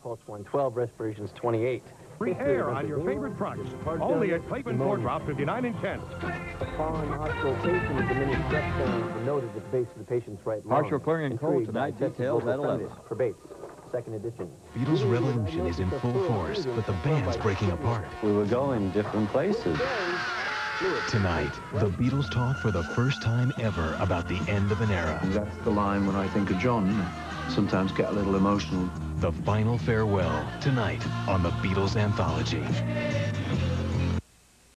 pulse 112, respirations 28. Free air on your favorite trucks. Only at Clayton Ford Route 59 in Kent. Following auscultation of diminished breath sounds were noted at the base of the patient's right lung. Partial clearing and cold tonight, tested details vocal at 11. findings For Bates, second edition. Beatles Revolution is in full force, but the band's breaking apart. We were going different places. Tonight, the Beatles talk for the first time ever about the end of an era. That's the line when I think of John. Sometimes get a little emotional. The final farewell, tonight on the Beatles Anthology.